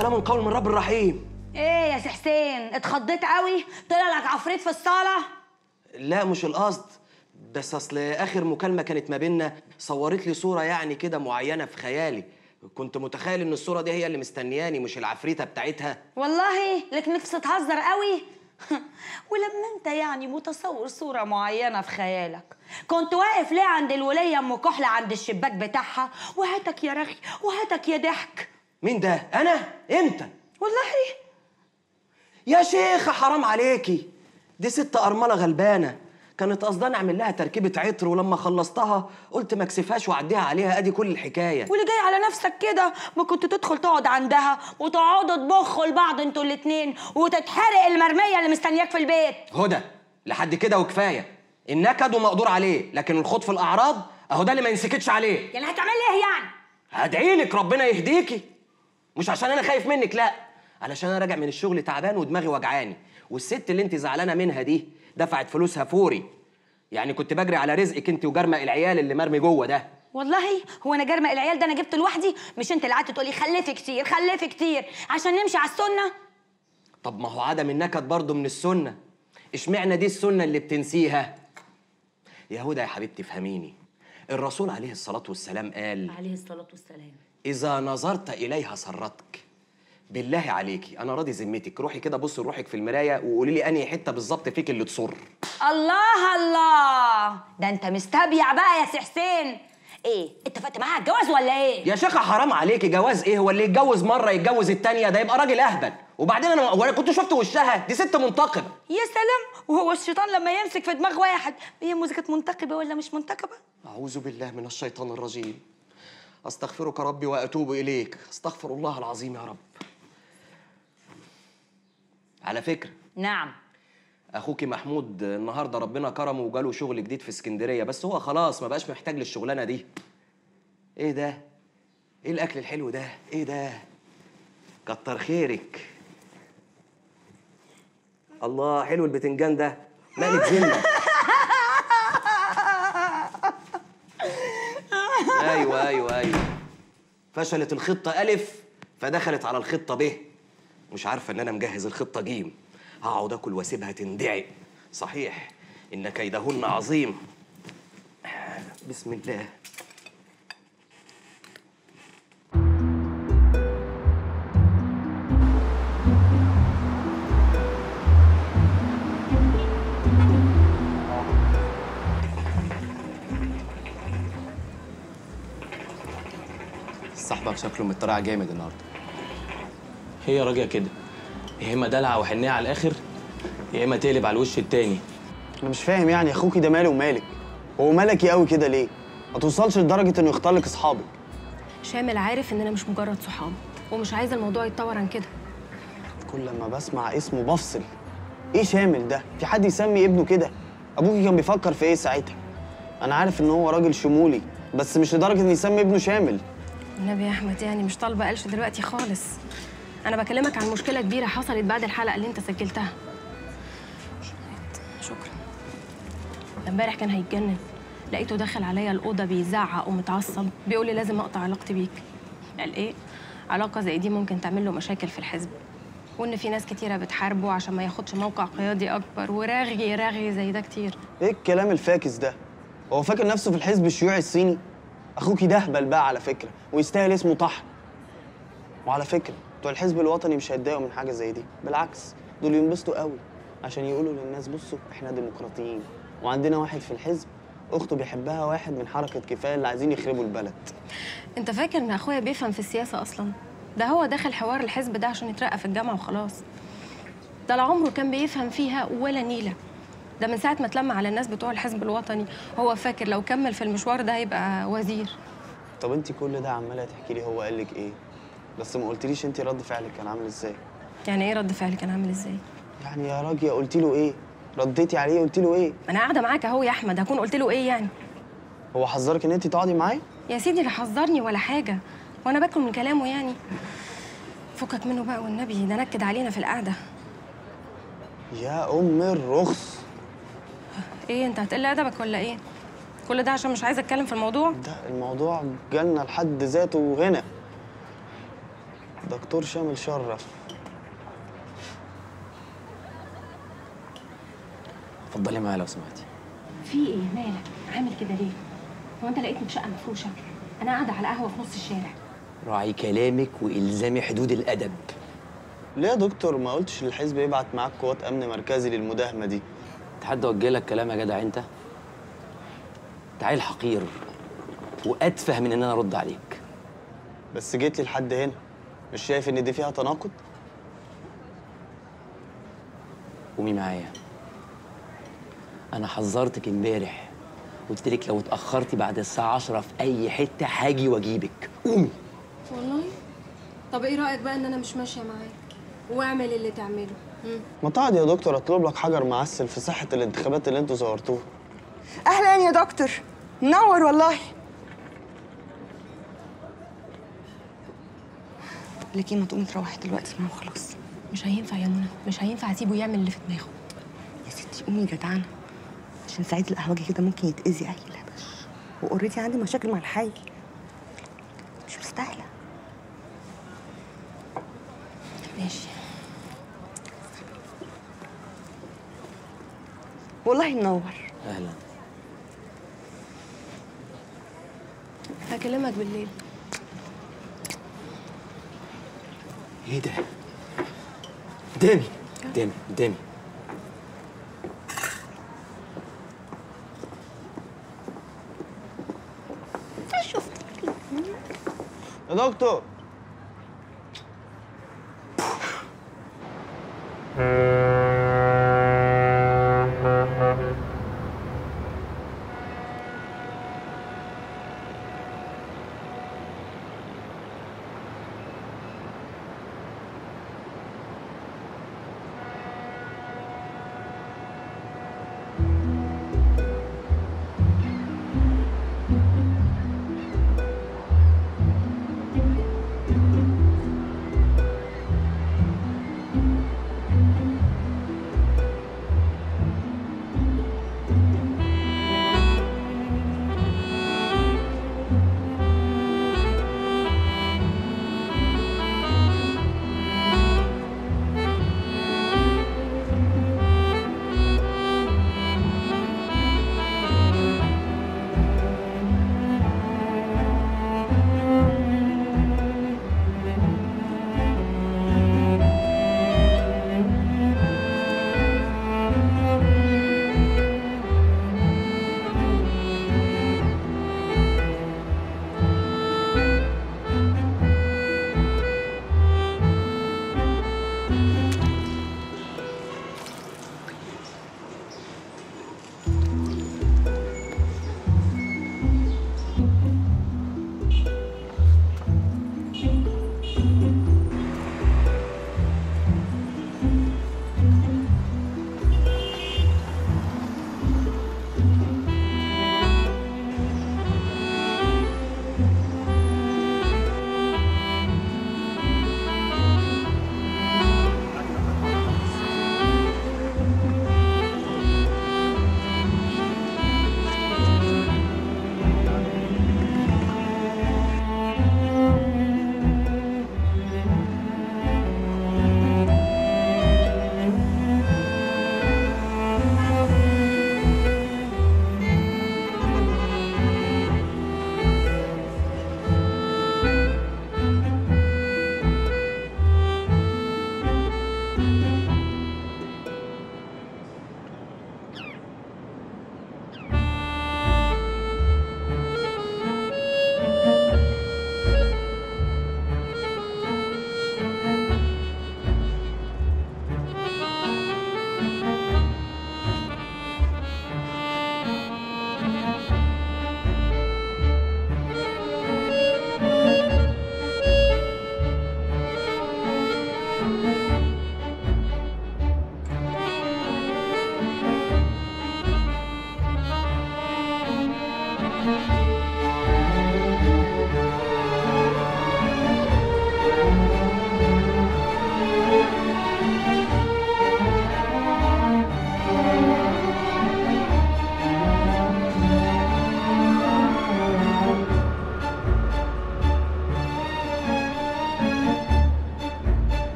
سلام قول من رب الرحيم. إيه يا سي حسين اتخضيت قوي؟ طلع لك عفريت في الصالة؟ لا مش القصد. بس أصل آخر مكالمة كانت ما بيننا صورت لي صورة يعني كده معينة في خيالي. كنت متخيل إن الصورة دي هي اللي مستنياني مش العفريتة بتاعتها. والله لك نفس تهزر قوي؟ ولما انت يعني متصور صورة معينة في خيالك كنت واقف ليه عند الولية أم كحلة عند الشباك بتاعها؟ وهاتك يا رغي وهاتك يا ضحك. مين ده؟ أنا؟ إمتى؟ والله. يا شيخة حرام عليكي. دي ست أرملة غلبانة. كانت قصداني أعمل لها تركيبة عطر ولما خلصتها قلت ما اكسفهاش وأعديها عليها. أدي كل الحكاية. واللي جاي على نفسك كده؟ ما كنت تدخل تقعد عندها وتقعدوا تبخوا لبعض أنتوا الاتنين وتتحرق المرمية اللي مستنياك في البيت. هدى. لحد كده وكفاية. النكد ومقدور عليه لكن الخوض في الأعراض أهو ده اللي ما ينسكتش عليه. يعني هتعمل إيه يعني؟ هدعي لك ربنا يهديكي. مش عشان أنا خايف منك لا. علشان أنا راجع من الشغل تعبان ودماغي وجعاني والست اللي أنت زعلانة منها دي دفعت فلوسها فوري. يعني كنت بجري على رزقك أنت وجرمق العيال اللي مرمي جوه ده. والله هو أنا جرمق العيال ده أنا جبته لوحدي؟ مش أنت اللي قعدت تقولي خلفي كتير خلفي كتير عشان نمشي على السنة؟ طب ما هو عدم النكد برضه من السنة. اشمعنى دي السنة اللي بتنسيها؟ يا هدى يا حبيبتي فهميني الرسول عليه الصلاة والسلام قال عليه الصلاة والسلام. إذا نظرت إليها سرتك. بالله عليكي أنا راضي ذمتك. روحي كده بصي لروحك في المراية وقولي لي أنهي حتة بالظبط فيك اللي تصر الله الله! ده أنت مستبيع بقى يا سي حسين إيه اتفقت معاها على الجواز ولا إيه؟ يا شيخة حرام عليكي. جواز إيه؟ هو اللي يتجوز مرة يتجوز التانية؟ ده يبقى راجل أهبل. وبعدين أنا وأنا كنت شفت وشها. دي ست منتقبة. يا سلام! وهو الشيطان لما يمسك في دماغ واحد هي موزيكا منتقبة ولا مش منتقبة؟ أعوذ بالله من الشيطان الرجيم. أستغفرك ربي وأتوب إليك. أستغفر الله العظيم يا رب. على فكرة. نعم. أخوكي محمود النهاردة ربنا كرمه وجاله شغل جديد في اسكندرية بس هو خلاص ما بقاش محتاج للشغلانة دي. إيه ده؟ إيه الأكل الحلو ده؟ إيه ده؟ كتر خيرك. الله حلو البتنجان ده. مقلة زلة أيوه أيوه أيوه. فشلت الخطة ألف فدخلت على الخطة ب. مش عارفة إن أنا مجهز الخطة جيم. هقعد آكل وأسيبها تندعي. صحيح إن كيدهن عظيم. بسم الله. صاحبك شكله متطرع جامد النهارده. هي راجعه كده. يا إما دلع وحنية على الآخر يا إما تقلب على الوش التاني. أنا مش فاهم يعني أخوكي ده ماله ومالك؟ هو ملكي قوي كده ليه؟ ما توصلش لدرجة إنه يختار لك اصحابك شامل عارف اننا مش مجرد صحاب ومش عايزة الموضوع يتطور عن كده. كل ما بسمع اسمه بفصل. إيه شامل ده؟ في حد يسمي ابنه كده؟ أبوكي كان بيفكر في إيه ساعتها؟ أنا عارف إن هو راجل شمولي بس مش لدرجة ان يسمي ابنه شامل. النبي يا أحمد يعني مش طالبة قلش دلوقتي خالص. أنا بكلمك عن مشكلة كبيرة حصلت بعد الحلقة اللي أنت سجلتها. شكرا. امبارح كان هيتجنن. لقيته داخل عليا الأوضة بيزعق ومتعصب. بيقول لي لازم أقطع علاقتي بيك. قال إيه؟ علاقة زي دي ممكن تعمل له مشاكل في الحزب. وإن في ناس كتيرة بتحاربه عشان ما ياخدش موقع قيادي أكبر ورغي رغي زي ده كتير. إيه الكلام الفاكس ده؟ هو فاكر نفسه في الحزب الشيوعي الصيني؟ اخوكي ده هبل بقى على فكرة ويستاهل اسمه طحن. وعلى فكرة بتوع الحزب الوطني مش هيتضايقوا من حاجة زي دي. بالعكس دول ينبسطوا قوي عشان يقولوا للناس بصوا إحنا ديمقراطيين وعندنا واحد في الحزب أخته بيحبها واحد من حركة كفاية اللي عايزين يخربوا البلد. أنت فاكر إن أخويا بيفهم في السياسة أصلا؟ ده هو داخل حوار الحزب ده عشان يترقى في الجامعة وخلاص. ده لا عمره كان بيفهم فيها ولا نيلة. ده من ساعة ما اتلم على الناس بتوع الحزب الوطني هو فاكر لو كمل في المشوار ده هيبقى وزير. طب انت كل ده عمالة تحكي لي هو قال لك إيه؟ بس ما قلتليش انت رد فعلك كان عامل إزاي. يعني إيه رد فعلي كان عامل إزاي؟ يعني يا راجل قلت له إيه؟ رديتي عليه قلت له إيه؟ أنا قاعدة معاك اهو يا احمد هكون قلت له إيه يعني؟ هو حذرك ان انت تقعدي معايا؟ يا سيدي لا حذرني ولا حاجة وأنا باكل من كلامه يعني. فكك منه بقى والنبي ده نكد علينا في القعدة. يا أم الرخص. إيه انت هتقل ادبك ولا إيه؟ كل ده عشان مش عايزه اتكلم في الموضوع؟ ده الموضوع جالنا لحد ذاته هنا دكتور شامل شرف. اتفضلي معايا لو سمحتي. في إيه؟ مالك؟ عامل كده ليه؟ هو انت لقيتني في شقه مفروشة؟ أنا قاعدة على قهوة في نص الشارع. راعي كلامك والزامي حدود الأدب. ليه يا دكتور ما قلتش الحزب يبعت معاك قوات أمن مركزي للمداهمه دي؟ حد وجه لك كلام يا جدع انت؟ انت عيل حقير واتفه من ان أنا ارد عليك. بس جيت لي لحد هنا مش شايف إن دي فيها تناقض؟ قومي معايا. أنا حذرتك امبارح قلت لك لو اتأخرتي بعد الساعة 10 في أي حتة هاجي واجيبك. قومي. والله؟ طب إيه رأيك بقى إن أنا مش ماشية معاك؟ واعمل اللي تعمله. ما تقعد يا دكتور اطلب لك حجر معسل في صحة الانتخابات اللي أنتوا صورتوها أهلا يا دكتور. منور والله. لكن ما تقومي تروحي دلوقتي ما هو خلاص. مش هينفع يا منى. مش هينفع أسيبه يعمل اللي في دماغه. يا ستي قومي جدعانة. عشان سعيد القهوجي كده ممكن يتأذي أي لبش. وأوريدي عندي مشاكل مع الحي. مش مستاهلة. ماشي. والله منور أهلا. هكلمك بالليل. إيه ده؟ قدامي قدامي قدامي يا دكتور.